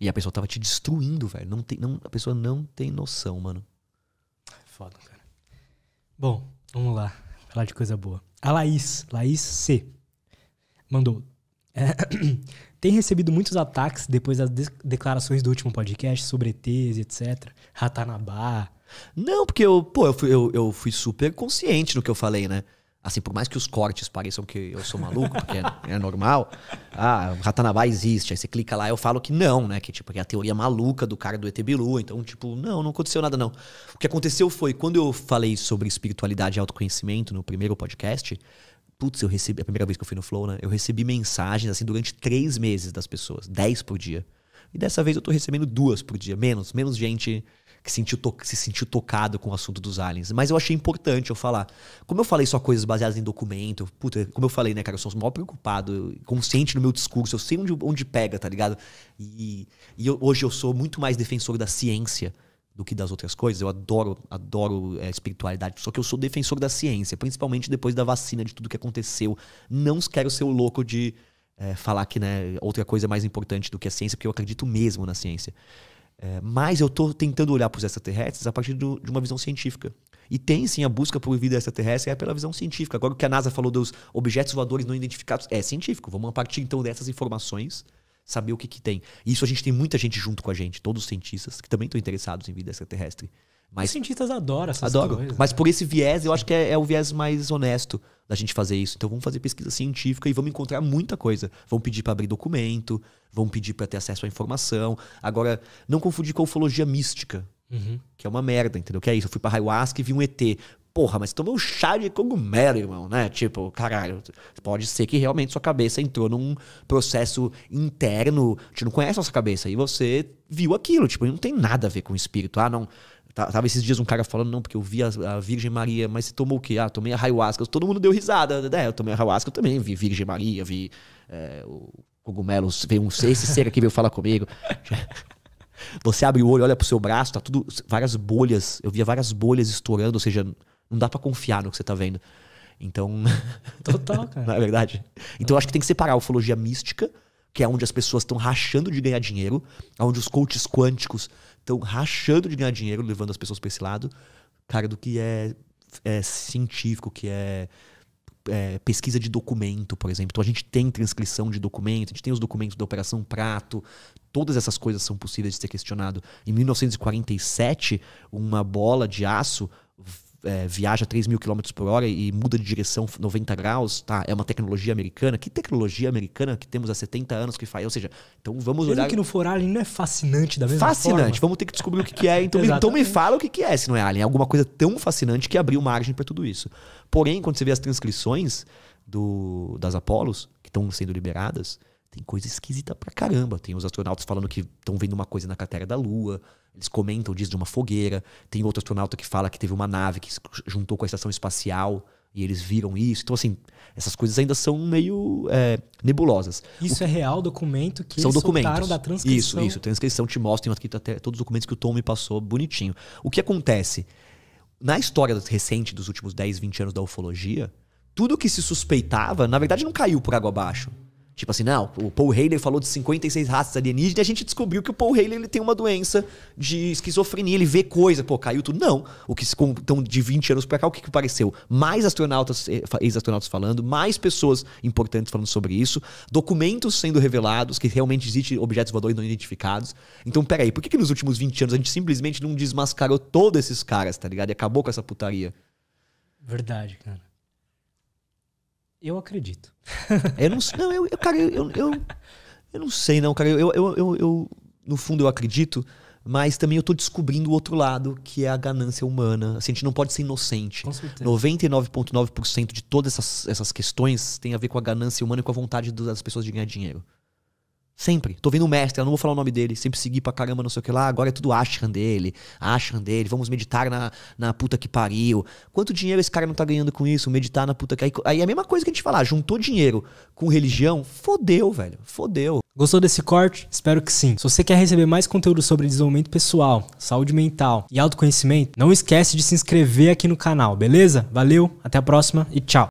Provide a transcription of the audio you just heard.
E a pessoa tava te destruindo, velho. Não tem, não, a pessoa não tem noção, mano. Foda, cara. Bom, vamos lá. Falar de coisa boa. A Laís, Laís C. Mandou. É, tem recebido muitos ataques depois das de declarações do último podcast sobre ETs, etc. Ratanabá. Não, porque eu, pô, eu fui, eu, eu fui super consciente no que eu falei, né? Assim, por mais que os cortes pareçam que eu sou maluco, porque é, é normal. Ah, Ratanabá existe. Aí você clica lá eu falo que não, né? Que tipo, que é a teoria maluca do cara do ET Bilu. Então, tipo, não, não aconteceu nada não. O que aconteceu foi, quando eu falei sobre espiritualidade e autoconhecimento no primeiro podcast, putz, eu recebi, a primeira vez que eu fui no Flow, né? Eu recebi mensagens, assim, durante três meses das pessoas. Dez por dia. E dessa vez eu tô recebendo duas por dia. Menos, menos gente que sentiu se sentiu tocado com o assunto dos aliens. Mas eu achei importante eu falar. Como eu falei só coisas baseadas em documento, puta, como eu falei, né, cara, eu sou o maior preocupado, consciente no meu discurso, eu sei onde, onde pega, tá ligado? E, e eu, hoje eu sou muito mais defensor da ciência do que das outras coisas. Eu adoro, adoro é, espiritualidade, só que eu sou defensor da ciência, principalmente depois da vacina, de tudo que aconteceu. Não quero ser o louco de é, falar que né, outra coisa é mais importante do que a ciência, porque eu acredito mesmo na ciência. É, mas eu estou tentando olhar para os extraterrestres a partir do, de uma visão científica. E tem sim a busca por vida extraterrestre é pela visão científica. Agora o que a NASA falou dos objetos voadores não identificados é científico. Vamos a partir então dessas informações saber o que, que tem. E isso a gente tem muita gente junto com a gente, todos os cientistas que também estão interessados em vida extraterrestre. Mas, os cientistas adoram essas adoro. coisas. Mas por esse viés, eu acho que é, é, o viés mais honesto da gente fazer isso. Então vamos fazer pesquisa científica e vamos encontrar muita coisa. Vamos pedir para abrir documento, vamos pedir para ter acesso à informação. Agora, não confundir com a ufologia mística, uhum. que é uma merda, entendeu? Que é isso. Eu fui para ayahuasca e vi um ET. Porra, mas tomou um chá de cogumelo, irmão, né? Tipo, caralho, pode ser que realmente sua cabeça entrou num processo interno, a gente não conhece a sua cabeça, e você viu aquilo, tipo, não tem nada a ver com o espírito. Ah, não, tava esses dias um cara falando, não, porque eu vi a, a, Virgem Maria, mas você tomou o quê? Ah, tomei a ayahuasca. Todo mundo deu risada. É, eu tomei a ayahuasca, eu também vi Virgem Maria, vi é, o cogumelo, veio um esse ser aqui veio falar comigo. Você abre o olho, olha pro seu braço, tá tudo. Várias bolhas. Eu via várias bolhas estourando, ou seja, não dá para confiar no que você tá vendo. Então. Total, cara. não é verdade? Então eu acho que tem que separar a ufologia mística, que é onde as pessoas estão rachando de ganhar dinheiro, onde os coaches quânticos estão rachando de ganhar dinheiro, levando as pessoas para esse lado, cara, do que é, é científico, que é, é, pesquisa de documento, por exemplo. Então a gente tem transcrição de documento, a gente tem os documentos da Operação Prato, todas essas coisas são possíveis de ser questionado. Em 1947, uma bola de aço é, viaja 3 mil km por hora e muda de direção 90 graus, tá? É uma tecnologia americana. Que tecnologia americana que temos há 70 anos que faz? Ou seja, então vamos Mesmo olhar. que não for alien, não é fascinante da mesma fascinante. forma? Vamos ter que descobrir o que, que é. Então, então me fala o que, que é, se não é alien. É alguma coisa tão fascinante que abriu margem para tudo isso. Porém, quando você vê as transcrições do, das Apolos, que estão sendo liberadas, tem coisa esquisita pra caramba. Tem os astronautas falando que estão vendo uma coisa na cratera da Lua. Eles comentam, diz de uma fogueira. Tem outro astronauta que fala que teve uma nave que se juntou com a estação espacial e eles viram isso. Então, assim, essas coisas ainda são meio é, nebulosas. Isso o... é real, documento que são eles documentos. da transcrição. Isso, isso. Transcrição te mostra, aqui até todos os documentos que o Tom me passou bonitinho. O que acontece? Na história recente dos últimos 10, 20 anos da ufologia, tudo que se suspeitava, na verdade, não caiu por água abaixo. Tipo assim, não, o Paul Haley falou de 56 raças alienígenas e a gente descobriu que o Paul Haley ele tem uma doença de esquizofrenia, ele vê coisa, pô, caiu tudo. Não. O que então de 20 anos pra cá, o que, que pareceu? Mais astronautas, eh, ex-astronautas falando, mais pessoas importantes falando sobre isso, documentos sendo revelados que realmente existem objetos voadores não identificados. Então, peraí, por que, que nos últimos 20 anos a gente simplesmente não desmascarou todos esses caras, tá ligado? E acabou com essa putaria? Verdade, cara. Eu acredito. eu não sei. Não, eu, eu cara, eu, eu, eu, não sei, não, cara. Eu, eu, eu, eu, no fundo, eu acredito, mas também eu tô descobrindo o outro lado, que é a ganância humana. Assim, a gente não pode ser inocente. Com certeza. 99,9% de todas essas, essas questões tem a ver com a ganância humana e com a vontade das pessoas de ganhar dinheiro. Sempre. Tô vendo um mestre, eu não vou falar o nome dele, sempre segui pra caramba, não sei o que lá, agora é tudo Ashram dele, Ashram dele, vamos meditar na, na puta que pariu. Quanto dinheiro esse cara não tá ganhando com isso? Meditar na puta que. Aí, aí é a mesma coisa que a gente falar, juntou dinheiro com religião, fodeu, velho, fodeu. Gostou desse corte? Espero que sim. Se você quer receber mais conteúdo sobre desenvolvimento pessoal, saúde mental e autoconhecimento, não esquece de se inscrever aqui no canal, beleza? Valeu, até a próxima e tchau.